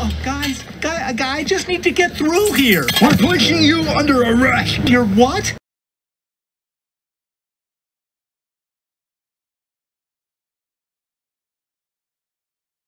Oh, guys, guy, guy, I just need to get through here. We're pushing you under arrest. You're what?